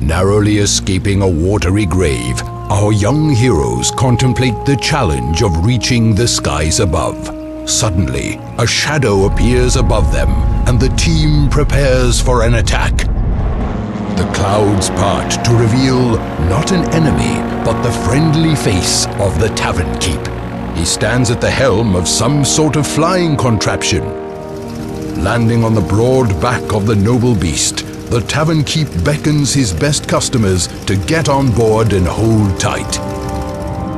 Narrowly escaping a watery grave, our young heroes contemplate the challenge of reaching the skies above. Suddenly, a shadow appears above them, and the team prepares for an attack. The clouds part to reveal not an enemy, but the friendly face of the Tavern Keep. He stands at the helm of some sort of flying contraption. Landing on the broad back of the noble beast, the Tavern Keep beckons his best customers to get on board and hold tight.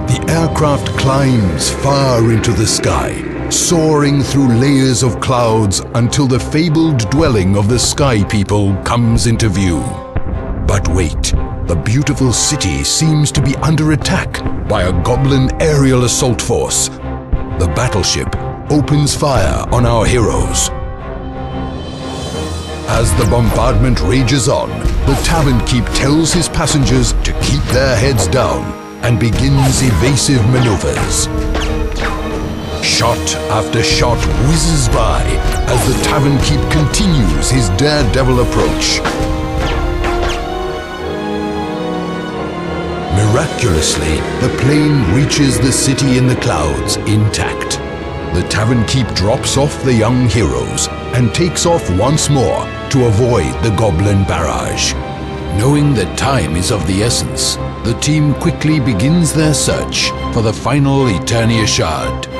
The aircraft climbs far into the sky, soaring through layers of clouds until the fabled dwelling of the Sky People comes into view. But wait, the beautiful city seems to be under attack by a goblin aerial assault force. The battleship opens fire on our heroes. As the bombardment rages on, the Tavern Keep tells his passengers to keep their heads down and begins evasive maneuvers. Shot after shot whizzes by as the Tavern Keep continues his daredevil approach. Miraculously, the plane reaches the city in the clouds intact. The Tavern Keep drops off the young heroes and takes off once more to avoid the Goblin barrage. Knowing that time is of the essence, the team quickly begins their search for the final Eternia Shard.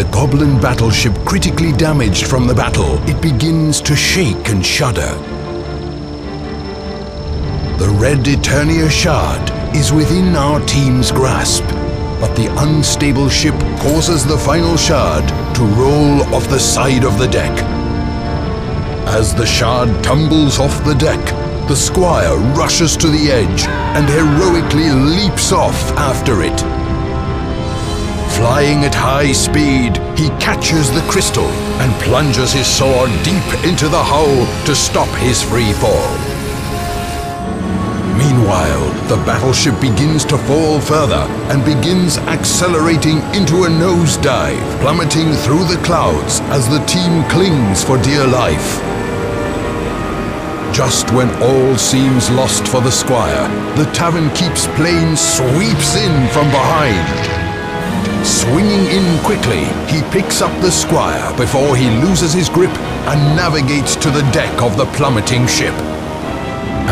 A goblin battleship critically damaged from the battle, it begins to shake and shudder. The red Eternia shard is within our team's grasp, but the unstable ship causes the final shard to roll off the side of the deck. As the shard tumbles off the deck, the squire rushes to the edge and heroically leaps off after it. Flying at high speed, he catches the crystal and plunges his sword deep into the hull to stop his free fall. Meanwhile, the battleship begins to fall further and begins accelerating into a nosedive, plummeting through the clouds as the team clings for dear life. Just when all seems lost for the squire, the Tavern Keep's plane sweeps in from behind. Swinging in quickly, he picks up the squire before he loses his grip and navigates to the deck of the plummeting ship.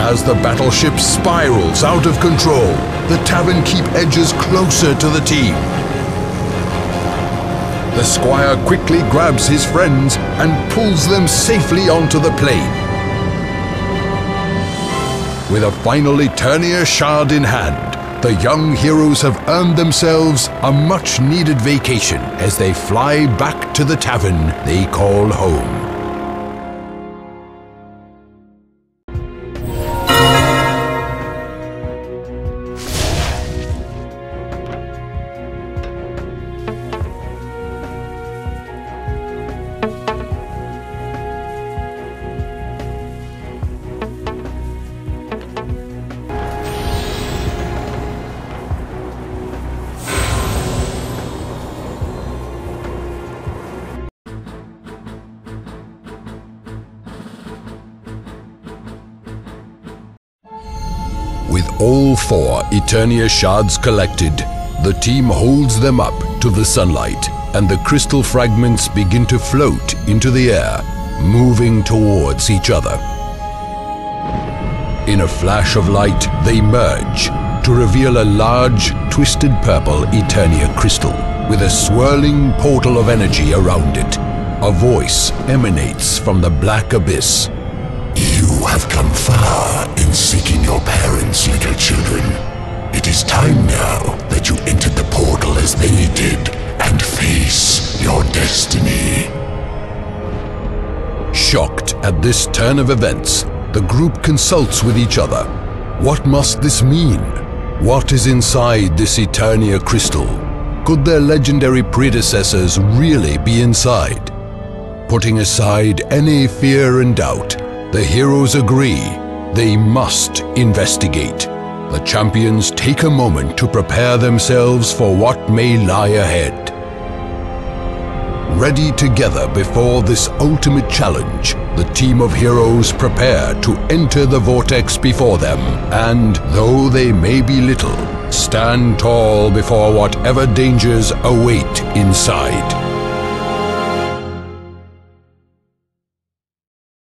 As the battleship spirals out of control, the Tavern Keep edges closer to the team. The squire quickly grabs his friends and pulls them safely onto the plane. With a final Eternia shard in hand, the young heroes have earned themselves a much needed vacation as they fly back to the tavern they call home. With all four Eternia shards collected, the team holds them up to the sunlight and the crystal fragments begin to float into the air, moving towards each other. In a flash of light, they merge to reveal a large, twisted purple Eternia crystal with a swirling portal of energy around it. A voice emanates from the black abyss. Have come far in seeking your parents, little children. It is time now that you entered the portal as they did and face your destiny. Shocked at this turn of events, the group consults with each other. What must this mean? What is inside this Eternia crystal? Could their legendary predecessors really be inside? Putting aside any fear and doubt, the heroes agree they must investigate. The champions take a moment to prepare themselves for what may lie ahead. Ready together before this ultimate challenge, the team of heroes prepare to enter the vortex before them, and though they may be little, stand tall before whatever dangers await inside.